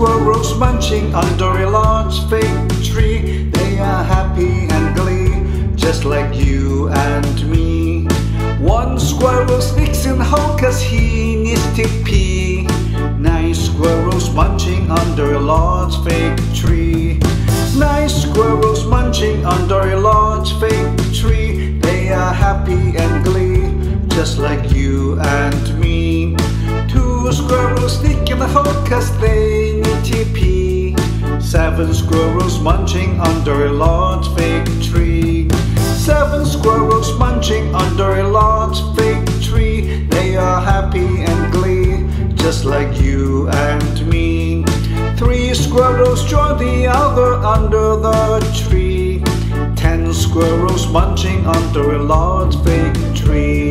squirrels munching under a large fig tree. They are happy and glee, just like you and me. One squirrel sneaks in home cause he needs to pee. Nine squirrels munching under a large fig tree. Nine squirrels munching under a large fig tree. They are happy and glee, just like you and me. Two squirrels sneak in the hole cause they Seven squirrels munching under a large fig tree. Seven squirrels munching under a large fig tree. They are happy and glee, just like you and me. Three squirrels join the other under the tree. Ten squirrels munching under a large fig tree.